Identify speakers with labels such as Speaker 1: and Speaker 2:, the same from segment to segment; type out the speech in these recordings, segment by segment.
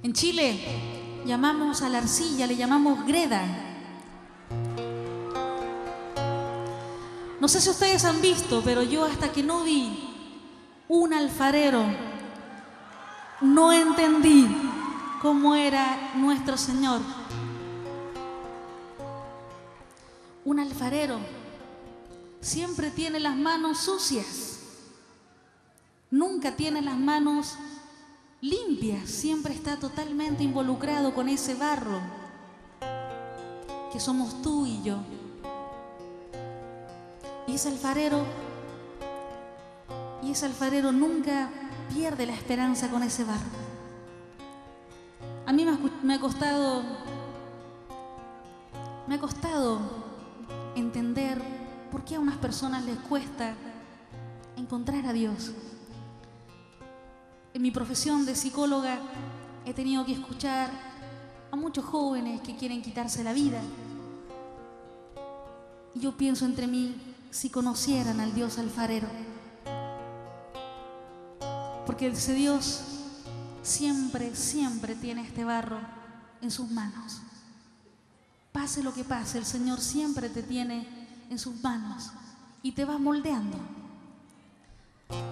Speaker 1: En Chile llamamos a la arcilla, le llamamos greda. No sé si ustedes han visto, pero yo hasta que no vi un alfarero, no entendí cómo era nuestro Señor. Un alfarero siempre tiene las manos sucias, nunca tiene las manos limpias, siempre está totalmente involucrado con ese barro que somos tú y yo. Y ese alfarero, y ese alfarero nunca pierde la esperanza con ese barro. A mí me ha costado, me ha costado entender por qué a unas personas les cuesta encontrar a Dios. En mi profesión de psicóloga he tenido que escuchar a muchos jóvenes que quieren quitarse la vida. Y yo pienso entre mí, si conocieran al Dios alfarero. Porque ese Dios siempre, siempre tiene este barro en sus manos. Pase lo que pase, el Señor siempre te tiene en sus manos y te va moldeando.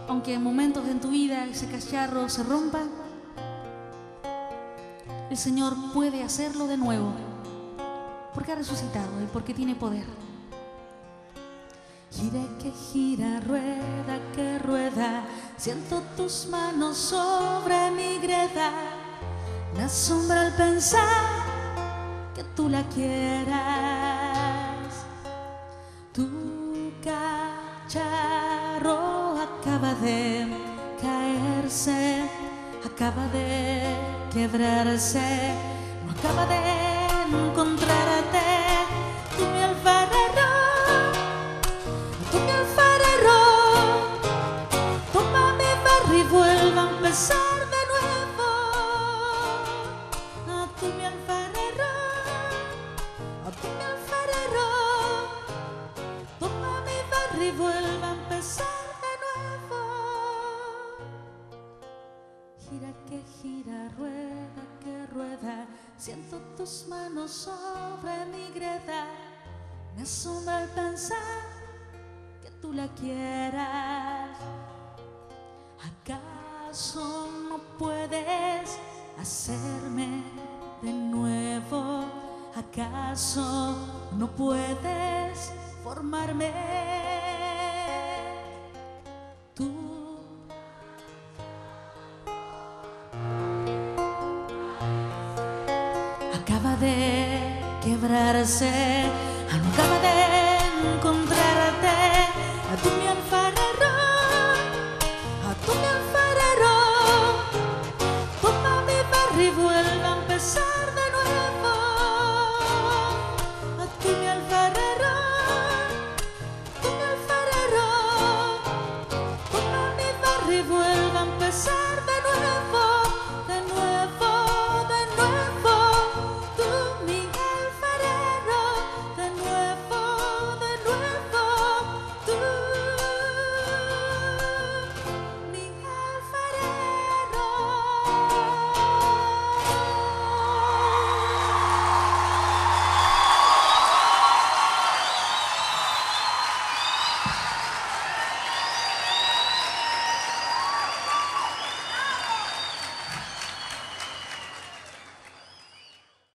Speaker 1: Aunque en momentos en tu vida ese cacharro se rompa, el Señor puede hacerlo de nuevo, porque ha resucitado y porque tiene poder. Gira que gira, rueda que rueda, siento tus manos sobre mi greda. Me asombra el pensar que tú la quieras. Acaba de quebrarse, no acaba de encontrarte. Tú mi alfarero, tú mi alfarero, toma mi barro y vuelva a empezar de nuevo. A tú mi alfarero, a tú mi alfarero, toma mi barro y vuelva a empezar Gira rueda que rueda, siento tus manos sobre mi greda. Me asombra el pensar que tú la quieras. ¿Acaso no puedes hacerme de nuevo? ¿Acaso no puedes formarme? acaba de quebrarse, acaba de encontrarte a tu mi alfarero, a tu mi alfarero, toma mi barrio y vuelve a empezar.